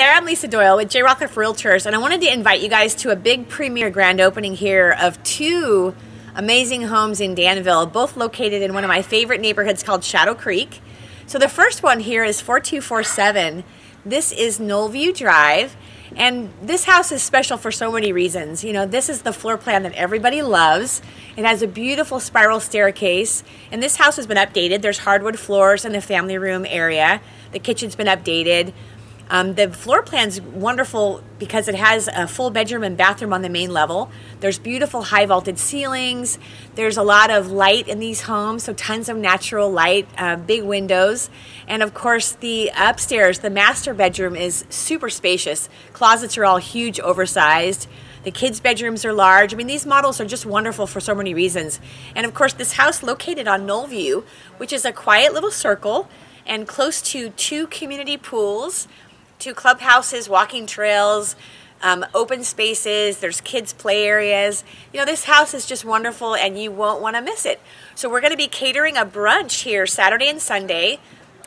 there, I'm Lisa Doyle with J. Rockcliff Realtors, and I wanted to invite you guys to a big premiere grand opening here of two amazing homes in Danville, both located in one of my favorite neighborhoods called Shadow Creek. So the first one here is 4247. This is Knollview Drive, and this house is special for so many reasons. You know, this is the floor plan that everybody loves. It has a beautiful spiral staircase, and this house has been updated. There's hardwood floors in the family room area. The kitchen's been updated. Um, the floor plan's wonderful because it has a full bedroom and bathroom on the main level. There's beautiful high vaulted ceilings. There's a lot of light in these homes, so tons of natural light, uh, big windows. And of course, the upstairs, the master bedroom is super spacious. Closets are all huge, oversized. The kids' bedrooms are large. I mean, these models are just wonderful for so many reasons. And of course, this house located on Knollview, which is a quiet little circle and close to two community pools two clubhouses, walking trails, um, open spaces. There's kids' play areas. You know, this house is just wonderful and you won't want to miss it. So, we're going to be catering a brunch here Saturday and Sunday.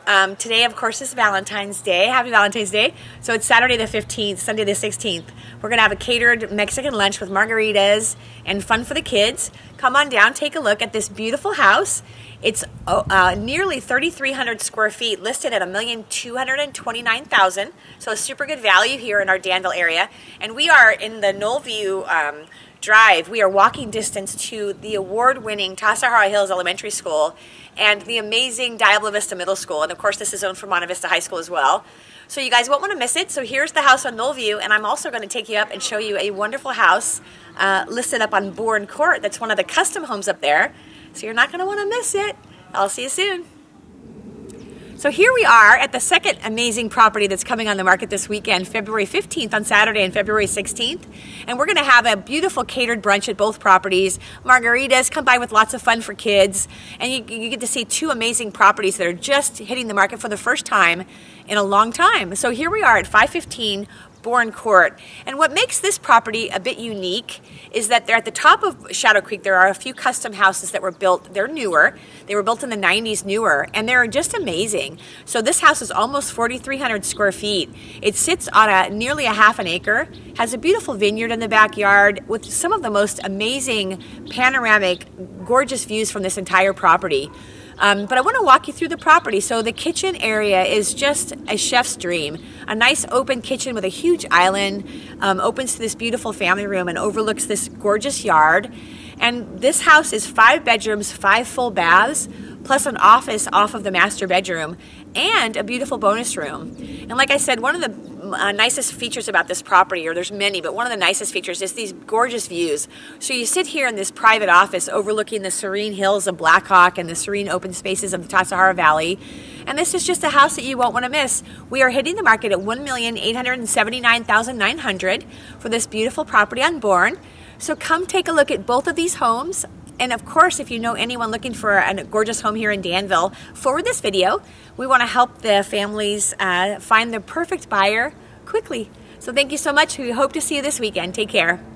Um, today, of course, is Valentine's Day. Happy Valentine's Day. So it's Saturday the 15th, Sunday the 16th. We're going to have a catered Mexican lunch with margaritas and fun for the kids. Come on down, take a look at this beautiful house. It's oh, uh, nearly 3,300 square feet, listed at a million two hundred twenty-nine thousand. So a super good value here in our Danville area. And we are in the Knollview um, Drive. We are walking distance to the award-winning Tassajara Hills Elementary School and the amazing Diablo Vista Middle School. And of course, this is owned for Monte Vista High School as well. So you guys won't want to miss it. So here's the house on Knollview, and I'm also going to take you up and show you a wonderful house uh, listed up on Bourne Court. That's one of the custom homes up there. So you're not going to want to miss it. I'll see you soon. So here we are at the second amazing property that's coming on the market this weekend, February 15th on Saturday and February 16th. And we're going to have a beautiful catered brunch at both properties. Margaritas combined with lots of fun for kids. And you, you get to see two amazing properties that are just hitting the market for the first time in a long time. So here we are at 515 Bourne Court. And what makes this property a bit unique is that they're at the top of Shadow Creek. There are a few custom houses that were built. They're newer. They were built in the 90s newer, and they're just amazing. So this house is almost 4,300 square feet. It sits on a nearly a half an acre, has a beautiful vineyard in the backyard with some of the most amazing panoramic, gorgeous views from this entire property. Um, but I want to walk you through the property. So the kitchen area is just a chef's dream. A nice open kitchen with a huge island, um, opens to this beautiful family room and overlooks this gorgeous yard. And this house is five bedrooms, five full baths, plus an office off of the master bedroom and a beautiful bonus room. And like I said, one of the uh, nicest features about this property, or there's many, but one of the nicest features is these gorgeous views. So you sit here in this private office overlooking the serene hills of Blackhawk and the serene open spaces of the Tassajara Valley. And this is just a house that you won't want to miss. We are hitting the market at 1,879,900 for this beautiful property on Bourne. So come take a look at both of these homes and of course, if you know anyone looking for a gorgeous home here in Danville, forward this video. We want to help the families uh, find the perfect buyer quickly. So thank you so much. We hope to see you this weekend. Take care.